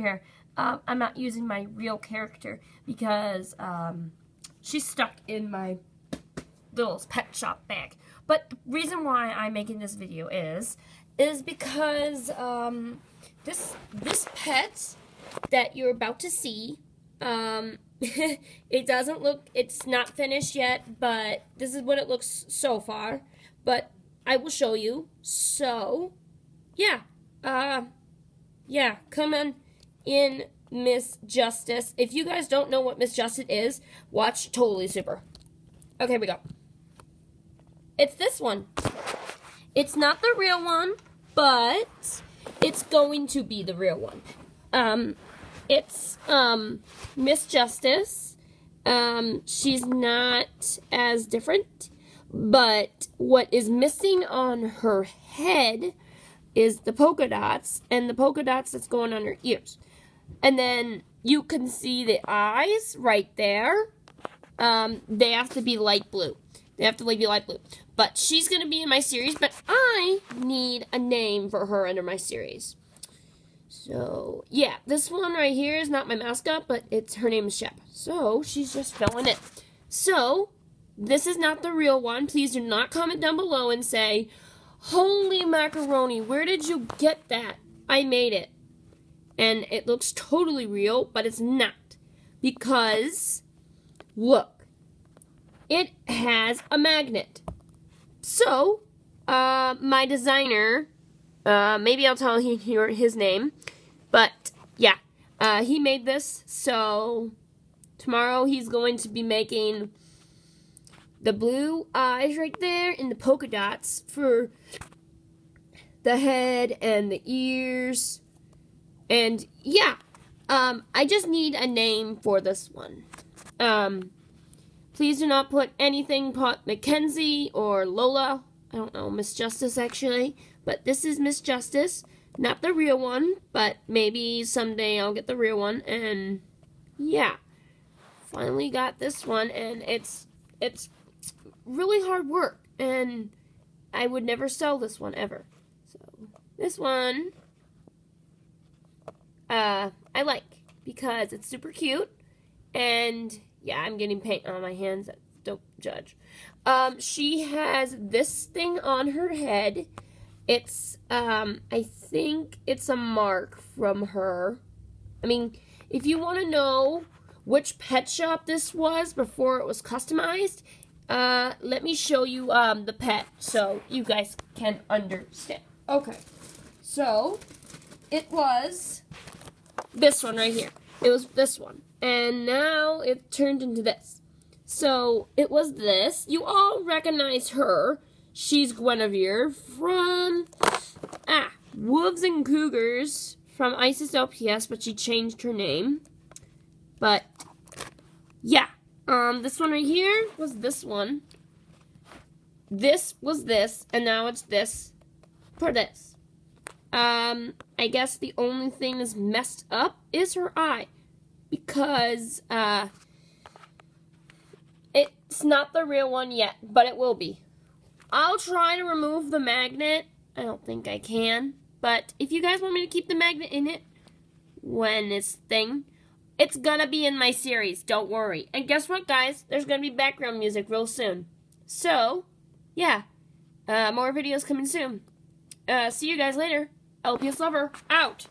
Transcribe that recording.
here, um, I'm not using my real character because um, she's stuck in my little pet shop bag. But the reason why I'm making this video is, is because um, this this pet that you're about to see, um, it doesn't look, it's not finished yet, but this is what it looks so far. But I will show you. So, yeah, uh, yeah, come on in Miss Justice. If you guys don't know what Miss Justice is, watch Totally Super. Okay, we go. It's this one. It's not the real one, but it's going to be the real one. Um, it's um, Miss Justice. Um, she's not as different, but what is missing on her head is the polka dots and the polka dots that's going on her ears. And then you can see the eyes right there. Um, they have to be light blue. They have to be light blue. But she's going to be in my series, but I need a name for her under my series. So, yeah, this one right here is not my mascot, but it's her name is Shep. So, she's just filling it. So, this is not the real one. Please do not comment down below and say, Holy macaroni, where did you get that? I made it. And it looks totally real, but it's not. Because, look, it has a magnet. So, uh, my designer, uh, maybe I'll tell you his name, but yeah, uh, he made this. So, tomorrow he's going to be making the blue eyes right there and the polka dots for the head and the ears. And yeah, um, I just need a name for this one. Um, Please do not put anything Pot Mackenzie or Lola. I don't know, Miss Justice actually. But this is Miss Justice. Not the real one, but maybe someday I'll get the real one. And yeah, finally got this one. And it's, it's really hard work. And I would never sell this one ever. So this one, uh, I like because it's super cute. And yeah, I'm getting paint on my hands. Don't judge. Um, she has this thing on her head. It's, um, I think it's a mark from her. I mean, if you want to know which pet shop this was before it was customized, uh, let me show you, um, the pet so you guys can understand. Okay, so it was this one right here. It was this one. And now it turned into this. So it was this. You all recognize her. She's Guinevere from ah Wolves and Cougars from ISIS LPS, but she changed her name. But yeah, um, this one right here was this one. This was this, and now it's this for this. Um, I guess the only thing that's messed up is her eye because uh, it's not the real one yet, but it will be. I'll try to remove the magnet. I don't think I can. But if you guys want me to keep the magnet in it when it's thing, it's gonna be in my series. Don't worry. And guess what, guys? There's gonna be background music real soon. So, yeah. Uh, more videos coming soon. Uh, see you guys later. LPS Lover, out.